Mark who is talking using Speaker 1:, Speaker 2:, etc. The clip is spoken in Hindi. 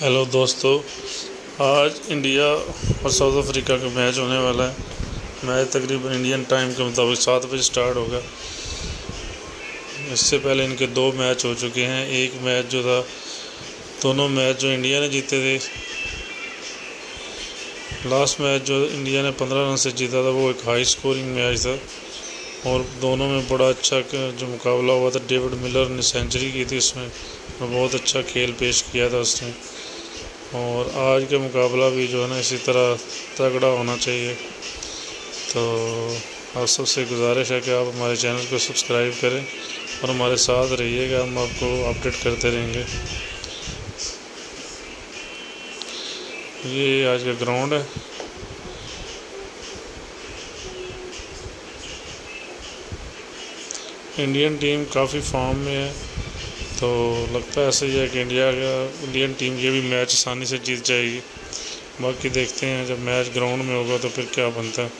Speaker 1: हेलो दोस्तों, आज इंडिया और साउथ अफ्रीका का मैच होने वाला है। मैच तकरीबन इंडियन टाइम के मुताबिक सात बजे स्टार्ट होगा। इससे पहले इनके दो मैच हो चुके हैं। एक मैच जो था, दोनों मैच जो इंडिया ने जीते थे। लास्ट मैच जो इंडिया ने पंद्रह रन से जीता था, वो एक हाई स्कोरिंग मैच था। और दोनों में बड़ा अच्छा जो मुकाबला हुआ था डेविड मिलर ने सेंचुरी की थी, उसमें बहुत अच्छा खेल पेश किया था उसने। और आज का मुकाबला भी जो है ना इसी तरह तगड़ा होना चाहिए। तो आप सबसे गुजारिश है कि आप हमारे चैनल को सब्सक्राइब करें और हमारे साथ रहिएगा, हम आपको अपडेट करते रहेंगे। ये आज का ग्राउंड है। इंडियन टीम काफ़ी फॉर्म में है। तो लगता है ऐसा ही है कि इंडिया का, इंडियन टीम ये भी मैच आसानी से जीत जाएगी। बाकी देखते हैं, जब मैच ग्राउंड में होगा तो फिर क्या बनता है।